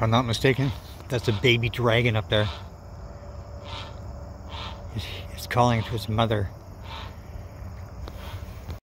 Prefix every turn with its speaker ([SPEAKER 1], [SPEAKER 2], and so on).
[SPEAKER 1] if I'm not mistaken. That's a baby dragon up there. It's, calling to its mother.